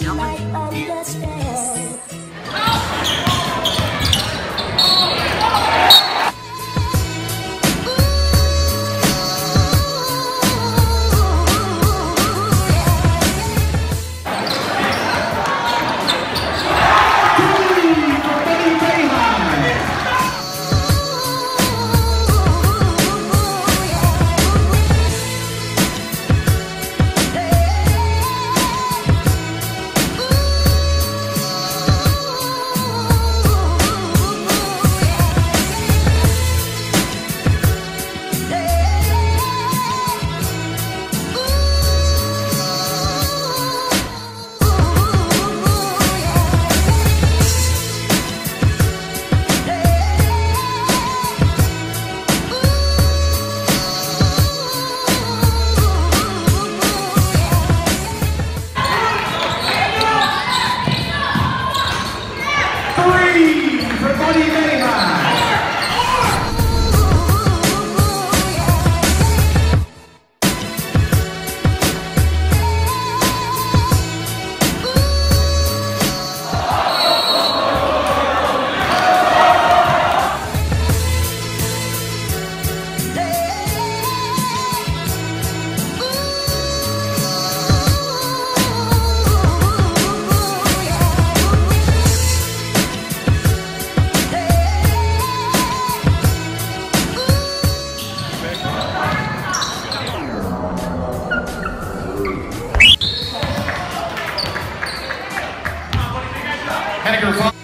你要问 Henniger.